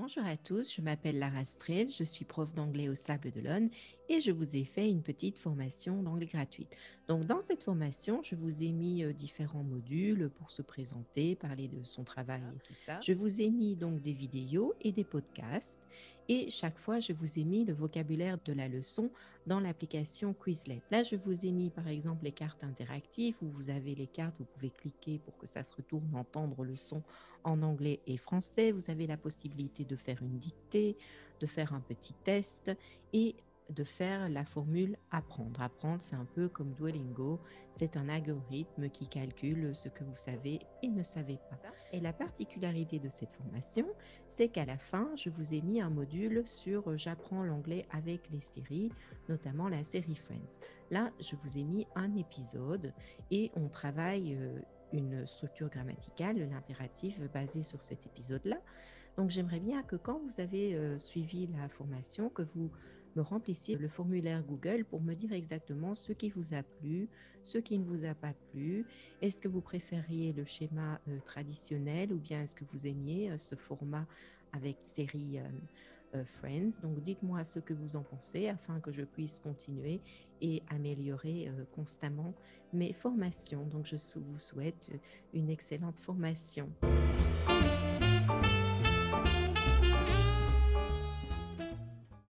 Bonjour à tous, je m'appelle Lara Strel, je suis prof d'anglais au Sable d'Olonne et je vous ai fait une petite formation d'anglais gratuite. Donc dans cette formation, je vous ai mis euh, différents modules pour se présenter, parler de son travail et tout ça. Je vous ai mis donc des vidéos et des podcasts et chaque fois, je vous ai mis le vocabulaire de la leçon dans l'application Quizlet. Là, je vous ai mis par exemple les cartes interactives où vous avez les cartes, vous pouvez cliquer pour que ça se retourne, entendre le son en anglais et français. Vous avez la possibilité de faire une dictée, de faire un petit test et de faire la formule apprendre. Apprendre, c'est un peu comme Duolingo, c'est un algorithme qui calcule ce que vous savez et ne savez pas. Et la particularité de cette formation, c'est qu'à la fin, je vous ai mis un module sur j'apprends l'anglais avec les séries, notamment la série Friends. Là, je vous ai mis un épisode et on travaille euh, une structure grammaticale, l'impératif basé sur cet épisode-là. Donc j'aimerais bien que quand vous avez euh, suivi la formation, que vous me remplissiez le formulaire Google pour me dire exactement ce qui vous a plu, ce qui ne vous a pas plu. Est-ce que vous préfériez le schéma euh, traditionnel ou bien est-ce que vous aimiez euh, ce format avec série Friends? Donc dites-moi ce que vous en pensez afin que je puisse continuer et améliorer constamment mes formations. Donc je vous souhaite une excellente formation.